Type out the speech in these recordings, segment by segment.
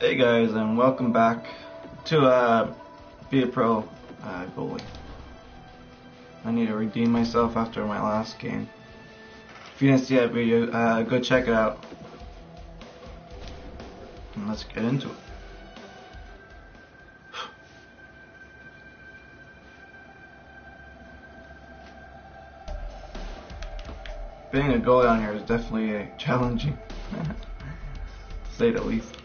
Hey guys, and welcome back to uh, Be a Pro uh, Goalie. I need to redeem myself after my last game. If you didn't see that video, uh, go check it out. And let's get into it. Being a goalie on here is definitely challenging, to say the least.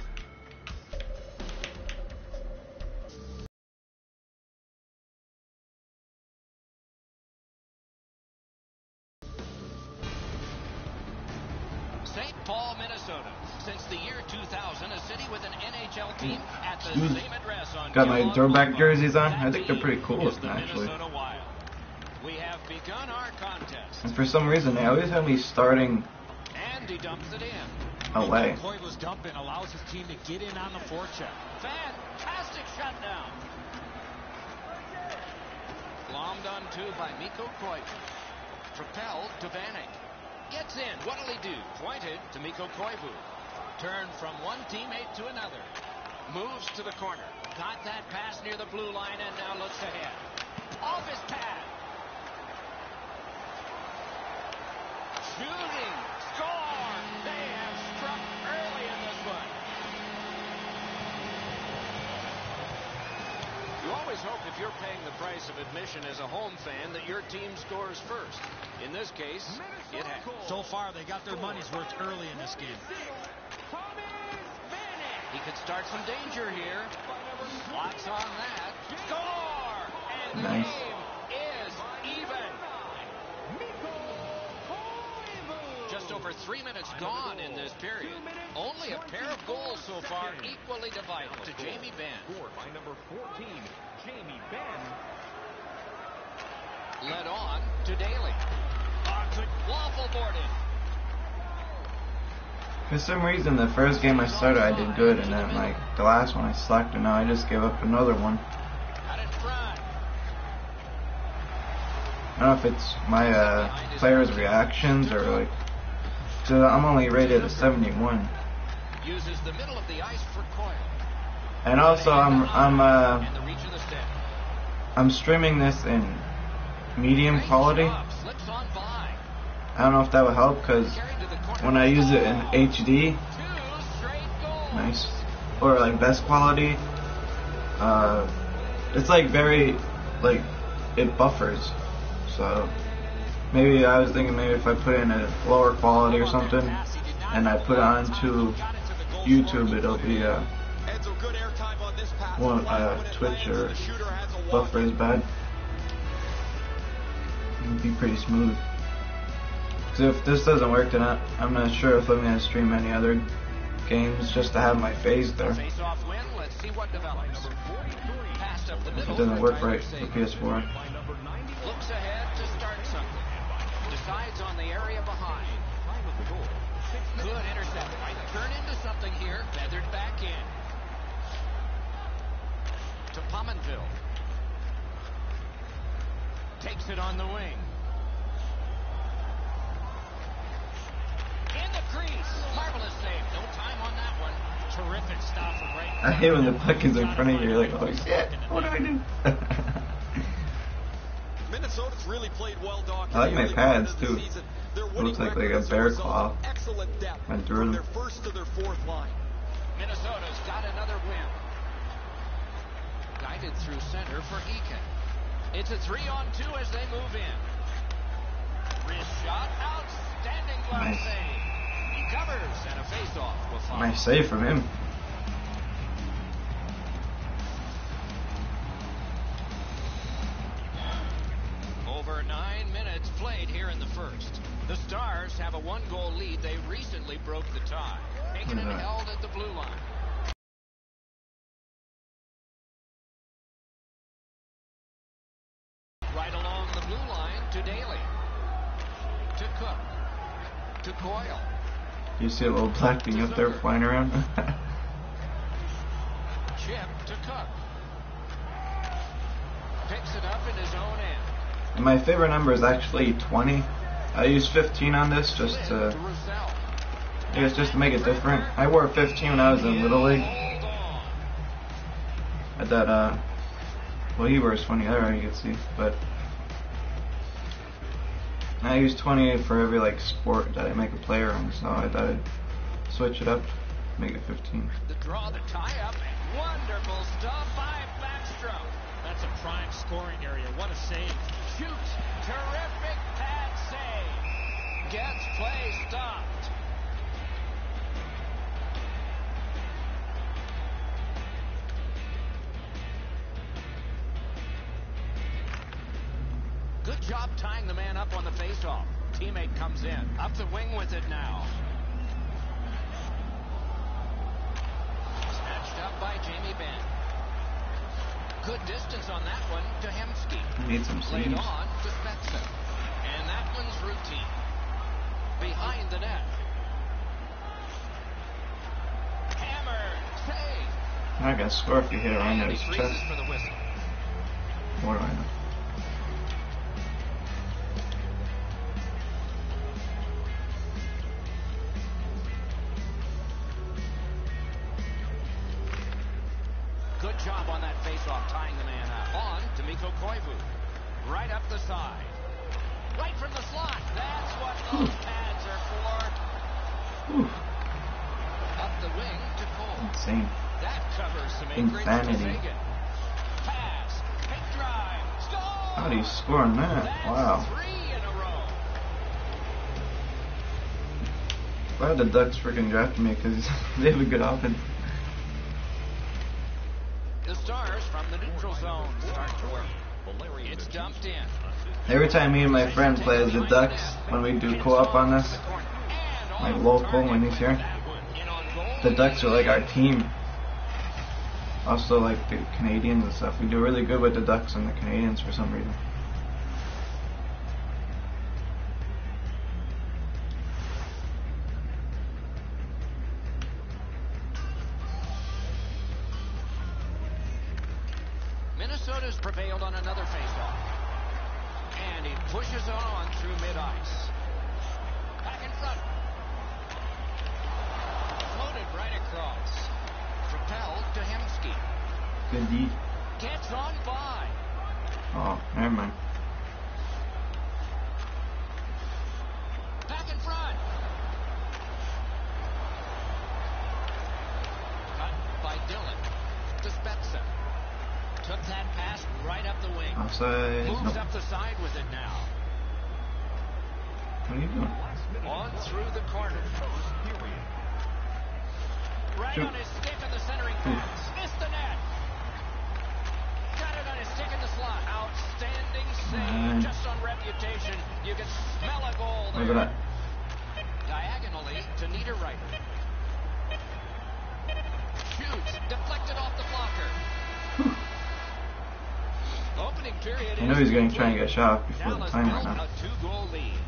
St. Paul, Minnesota. Since the year 2000, a city with an NHL team mm. at the Ooh. same address on Got my throwback jerseys on. I think they're pretty cool actually. Wild. We have begun our contest. And for some reason, they always have me starting And he dumps it in. away. Koivu's dump in allows his team to get in on the forecheck. Fantastic shutdown. Glommed on two by Mikko Koivu. Propelled to Vanek. Gets in. What'll he do? Pointed to Mikko Koivu. Turned from one teammate to another. Moves to the corner. Got that pass near the blue line and now looks ahead. Off his pad. Shooting. Score. They have struck early in this one. You always hope if you're paying the price of admission as a home fan that your team scores first. In this case, it has. So far, they got their money's worth early in this game. He could start some danger here. Lots on that. Score! And Nice. Three minutes gone in this period. Only a pair of goals so far, equally divided to Jamie Benn. Scored by number 14, Jamie Benn. Led on to Daley. On to waffle boarded. For some reason, the first game I started, I did good, and then like the last one, I slacked, and now I just gave up another one. Out in front. I don't know if it's my uh, players' reactions or like. So I'm only rated a 71, Uses the middle of the ice for Coyle. and also I'm I'm uh And the reach of the stick. I'm streaming this in medium quality. job. Slips on by. I don't know if that would help because Carried to the corner. when I use it in HD, Two straight goals. nice, or like best quality, uh, it's like very like it buffers. So maybe I was thinking maybe if I put in a lower quality or something, and I put it onto YouTube, it'll be uh, well, uh, Twitch or buffer is bad. It'd be pretty smooth. Because if this doesn't work, then I, I'm not sure if I'm gonna stream any other games just to have my face there. Face off win. Let's see what develops. Passed up the If it doesn't work right for PS4. Decides on the area behind. Good intercept. Might turn into something here. Feathered back in. To Pominville. Takes it on the wing. In the crease. Marvelous save. No time on that one. Terrific stop from right. I hate when the puck is in front of you. You're like, oh shit, what do I do? Really played well, Doc. I like my pads, too. It looks like got a bear claw. Excellent depth Went through them. their first to their fourth line. Minnesota's got another win. Guided through center for Eakin. It's a three on two as they move in. Wrist shot, outstanding glove Nice. save. He covers and a face-off will follow. nice save from him. You see a little black thing up there flying around? Chip to Cook. Picks it up in his own end. And my favorite number is actually 20. I use 15 on this just to, To Roussel. I guess just to make it different. I wore 15 when I was in Little League, at that uh well he wears 20 there you can see but I use 28 for every like sport that I make a player on so I thought I'd switch it up make it 15 The draw, the tie up, and wonderful stuff by Backstrom. That's a prime scoring area. What a save. Shoots, terrific pad save. Gets play stopped. Job tying the man up on the faceoff. Teammate comes in. Up the wing with it now. Snatched up by Jamie Benn. Good distance on that one to Hemsky. Need some Played sleeves on to Spezza. And that one's routine. Behind the net. Hammer. Save. I can score if you hit it right And at he his chest for the whistle. what do I know Good job on that faceoff, tying the man up. On to Mikko Koivu. Right up the side. Right from the slot. That's what those pads are for. Up the wing to Cole. insane That covers some Insanity. Pass. Pick drive. Score! how do you score on that That's wow three in a row. glad the Ducks freaking drafted me because they have a good offense The Stars from the neutral zone start to work. It's dumped in. every time me and my friend play as the Ducks when we do co-op on this like local when he's here the Ducks are like our team. Also, like the Canadiens and stuff, we do really good with the Ducks and the Canadiens for some reason. Offside. Moves Nope. up the side with it now. What are you doing? On through the corner. Right Shoot. on his stick in the centering hmm. pass. Missed the net. Got it on his stick in the slot. Outstanding save. Nice. Just on reputation. You can smell a goal there. Look at that. Diagonally to Niederreiter. Shoots. Deflected off the blocker. Opening period. I know he's going to try and get a shot before the Dallas timer built now. a two-goal lead.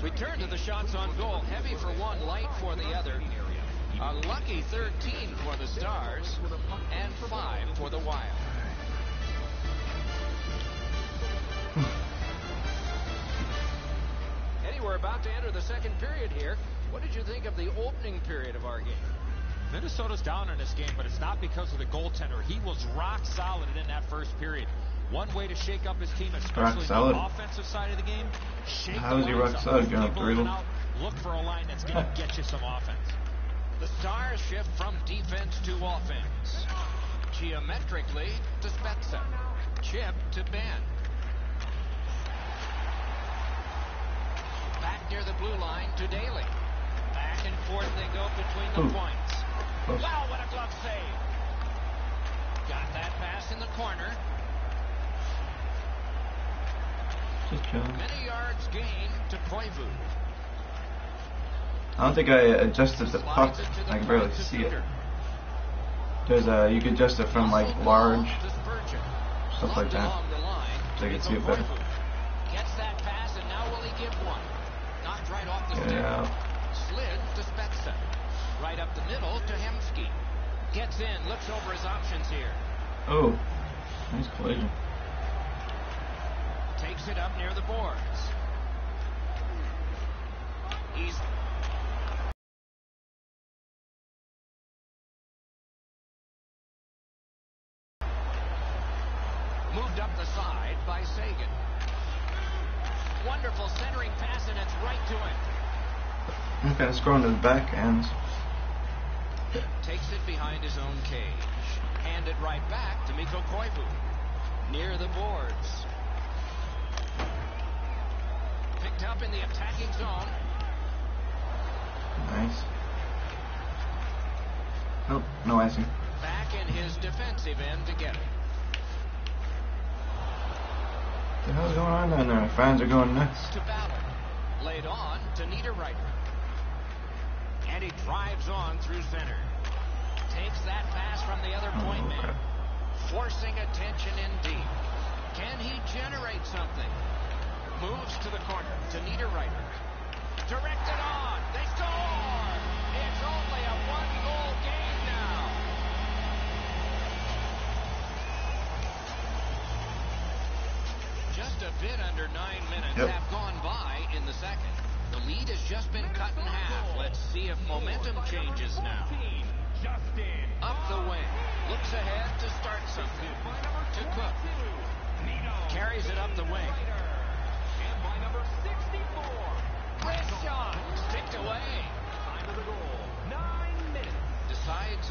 We turn to the shots on goal. Heavy for one, light for the other. A lucky 13 for the Stars and 5 for the Wild. Eddie, we're about to enter the second period here. What did you think of the opening period of our game? Minnesota's down in this game, but it's not because of the goaltender. He was rock solid in that first period. One way to shake up his team, especially solid. the offensive side of the game, shake How is he rock solid? move Going up people the in and riddle? out, Look for a line that's going to get you some offense. The Stars shift from defense to offense. Geometrically to Spezza. Chip to Benn. Back near the blue line to Daley. Back and forth they go between the Ooh. points. Wow, what a glove save. Got that pass in the corner. Just chilling. Many yards gained to Koivu. I don't think I adjusted the puck. Slides it to the I can barely see it. There's a you can adjust it from like large, ball to Spurgeon. stuff like that. So you can see it better. Koivu. Gets that pass, and now will he give one? Knocked right off the Get stick. Slid to Spezza. Right up the middle to Hemsky. Gets in, looks over his options here. Oh, nice collision. Takes it up near the boards. He's moved up the side by Sagan. Wonderful centering pass, and it's right to him. I'm kind of scrolling to the back ends. Takes it behind his own cage. Handed right back to Mikko Koivu. Near the boards. Picked up in the attacking zone. Nice. Oh, no icing. Back in his defensive end to get it. What the hell's going on down there? Fans are going nuts. To Ballard. Laid on to Niederreiter. And he drives on through center. Takes that pass from the other Oh, point man. Forcing attention in deep. Can he generate something? Moves to the corner to Niederreiter. Directed on. They score! It's only a one-goal game now. Just a bit under nine minutes Yep. have gone by in the second. The lead has just been cut in half. Let's see if momentum changes now. Justin. Up the wing. Looks ahead to start something. To Cook. Carries it up the wing.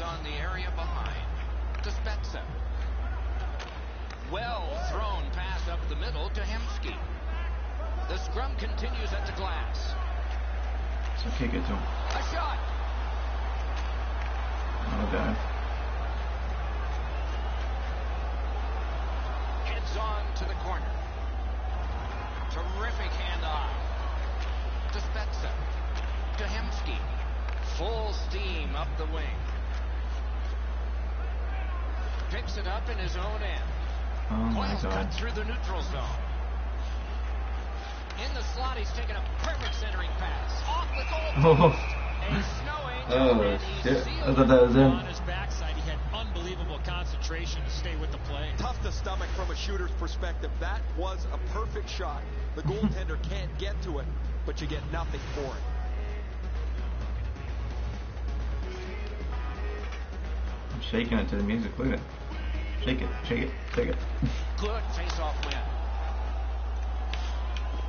On the area behind. To Spezza. Well thrown pass up the middle to Hemsky. The scrum continues at the glass. So kick it to him. A shot. God. Heads on to the corner. Terrific handoff. To Spezza. To Hemsky. Full steam up the wing. Picks it up in his own end. Oh my Coyle god. cut through the neutral zone. In the slot, he's taken a perfect centering pass. Off the goal. Oh, A snow angel, oh shit. I thought that was On concentration to stay with the play. Tough to stomach from a shooter's perspective. That was a perfect shot. The goaltender can't get to it, but you get nothing for it. I'm shaking it to the music. Look at it. Shake it, shake it, shake it. Good face-off win.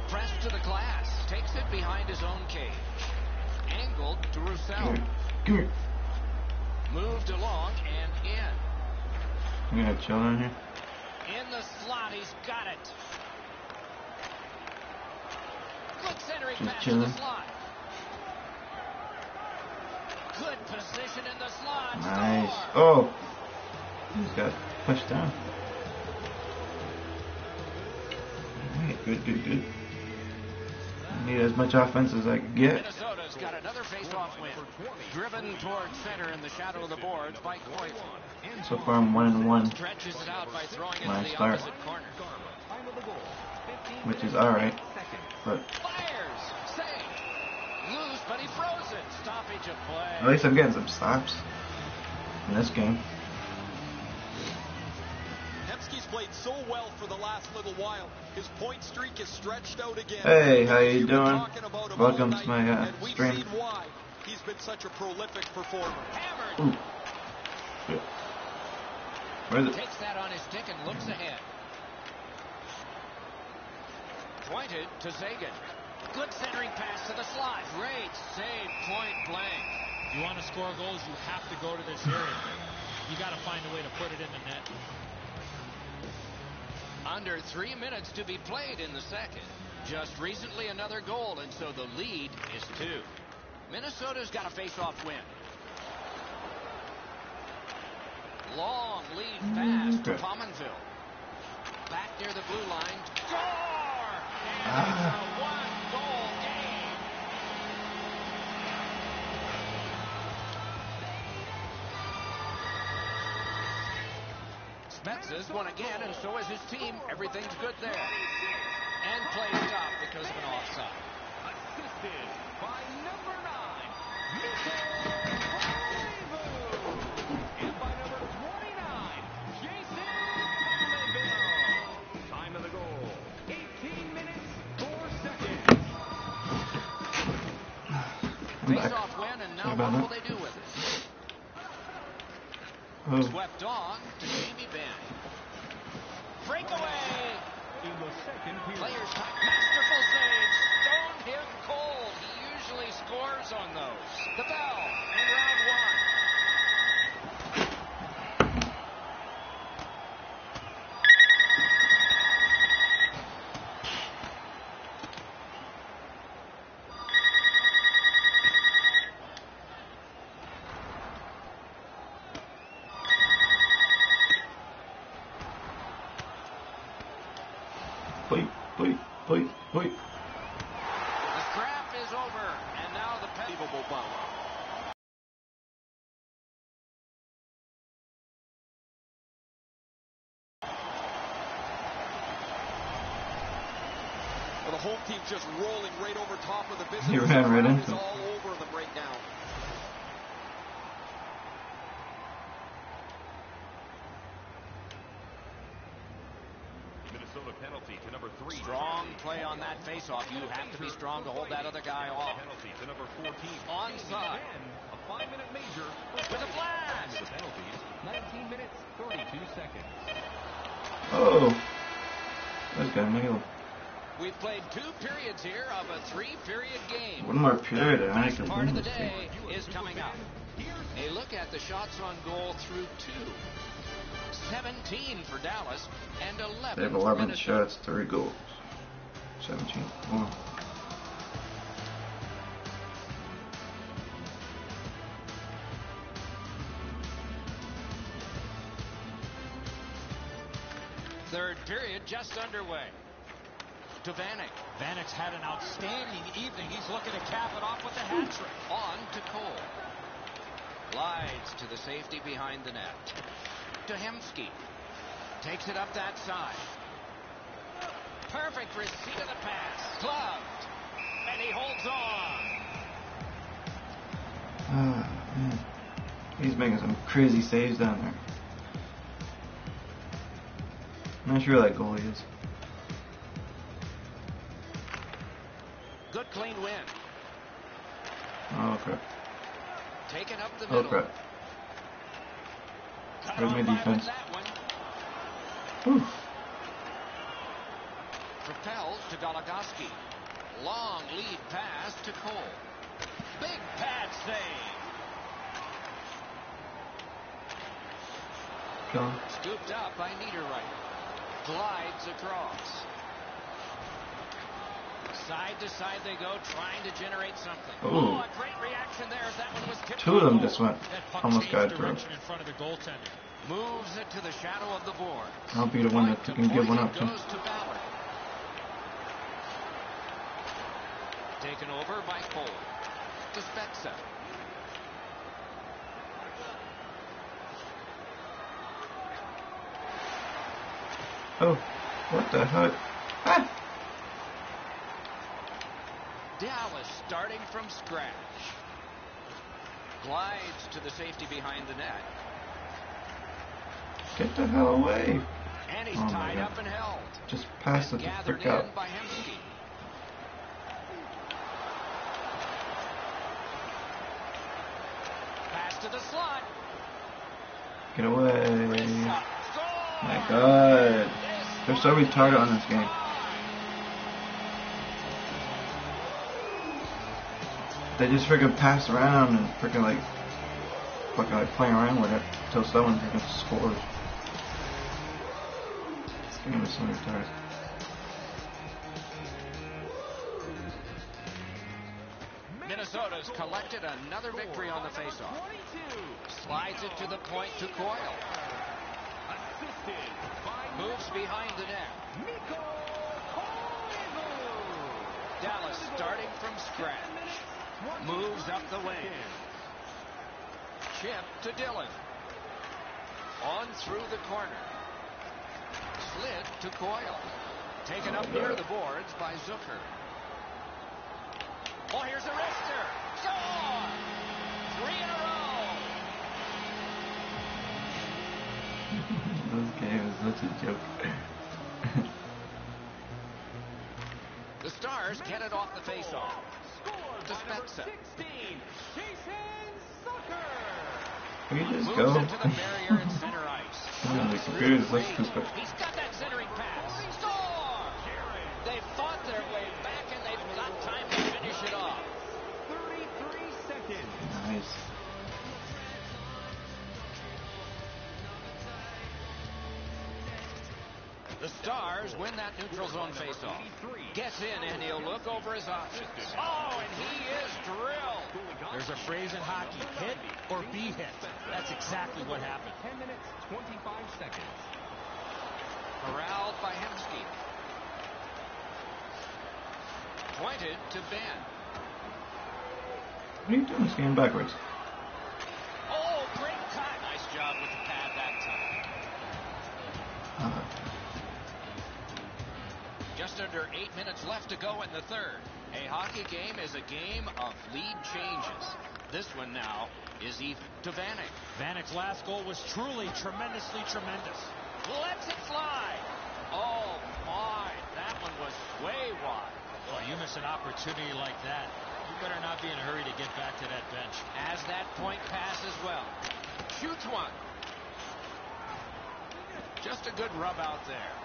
Pressed to the glass. Takes it behind his own cage. Angled to Come Roussel. here. Come here. Moved along and in. Gonna have children here. In the slot, he's got it. Good centering Just pass in the chilling. slot. Good position in the slot. Nice. Score. Oh! He's got pushed down. Alright, good, good, good. I need as much offense as I can get. Minnesota's got another face-off win. Driven towards center in the shadow of the boards by. So far I'm one and one, Stretches it out by throwing it When I to the start. opposite corner. Time of the goal. 15 which is alright. But Loose, but he froze it. Stoppage of play. at least I'm getting some stops in this game. Hemsky's played so well for the last little while. His point streak is stretched out again. Hey, how you doing? talking about him Welcome to my, uh, stream. why he's been such a prolific performer. Hammered. Ooh. Where's it? Takes that on his stick and looks ahead. Pointed to Zagan. Good centering pass to the slot. Great save, point blank. You want to score goals, you have to go to this area. You got to find a way to put it in the net. Under three minutes to be played in the second. Just recently another goal, and so the lead is two. Minnesota's got a face-off win. Long lead pass to. Pominville. Back near the blue line. Score! And Ah. it's a Spezza's won again, and so is his team. Everything's good there. And play stopped because of an offside. Assisted by number nine, Mikko Koivu. And by number 29, Jason Pominville. Time of the goal, 18 minutes, 4 seconds. I'm. Face-off win, and now what will they do with it? Oh, Swept on to Jamie Benn. Breakaway! in the second period. Players. Masterful save. Stone him cold. He usually scores on those. The bell in round one. Bleep, bleep, bleep, bleep. The scrap is over, and now the unbelievable bump. Well, the home team just rolling right over top of the He visitors. ran right into is him. all over the breakdown. Minnesota penalty to number three. Strong play on that faceoff. You have to be strong to hold that other guy off. Penalty to number 14. Onside. Again, a five-minute major. With a blast. The penalties, 19 minutes, 32 seconds. Oh. This guy nailed. We've played two periods here of a three-period game. One more period and I can part of the day is coming up. A look at the shots on goal through two. 17 for Dallas and 11 They have 11 Minnesota. shots, 3 goals. 17. One. Third period just underway. To Vanek. Vanek's had an outstanding evening. He's looking to cap it off with a hat trick. On to Cole. Glides to the safety behind the net. To Hemsky. Takes it up that side. Perfect receipt of the pass. Gloved. And he holds on. Ah, man. He's making some crazy saves down there. I'm not sure who that goalie is. Good clean win. Oh crap. Taken up the middle. Cut Where's my defense? That one. Whew. Propelled to Goligoski. Long lead pass to Cole. Big pad save. Gone. Scooped up by Niederreiter. Glides across. Side to side they go, trying to generate something. Ooh. a great reaction there as that one was tipped. Two of them just went. Almost got through. in front of the goaltender. Moves it to the shadow of the board. I'll be the one that can give one up to. Taken over by Cole. To Spezza. Oh, what the heck? Ah! Dallas starting from scratch. Glides to the safety behind the net. Get the hell away! And he's Oh tied up and held. Just pass it the frick Pass to the slot. Get away! My God, they're so retarded on this game. They just freaking pass around and freaking like, fucking like playing around with it until someone freaking scores. This game is so retarded. Minnesota's collected another victory on the faceoff. Slides it to the point to Coyle. Moves behind the net. Dallas starting from scratch. Moves up the wing. Chip to Dillon. On through the corner. Slid to Coyle. Taken up near the boards by Zucker. Oh, here's a wrister. Score! Three in a row. this game is such a joke. The Stars get it off the faceoff. To Spezza. Can you just go? the barrier in center ice. Yeah, the computer is. The Stars win that neutral zone faceoff. Gets in and he'll look over his options. Oh, and he is drilled. There's a phrase in hockey, hit or be hit. That's exactly what happened. 10 minutes, 25 seconds. Corralled by Hemsky. Pointed to Benn. What are you doing? Skating backwards. Just under eight minutes left to go in the third. A hockey game is a game of lead changes. This one now is even to Vanek. Vanek's last goal was truly tremendously tremendous. Lets it fly. Oh my, that one was way wide. Well, you miss an opportunity like that. You better not be in a hurry to get back to that bench. As that point pass as well. Shoots one. Just a good rub out there.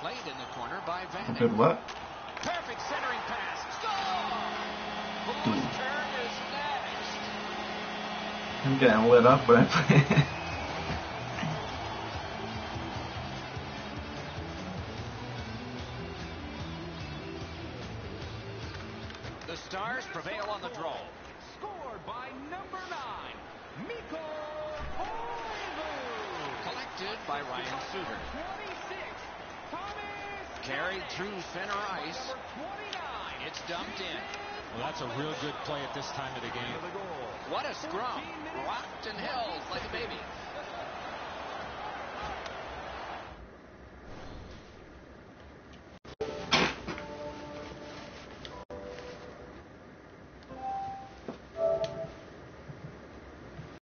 Played in the corner by Vanek. good what? Perfect centering pass. Score! Hmm. Whose turn is next? I'm getting lit up when I play. The Stars prevail on the draw. Scored by number nine, Mikko Koivu. Collected by Ryan Suter. Carried through center ice. It's dumped in. Well, that's a real good play at this time of the game. What a scrum. Rocked and held like a baby.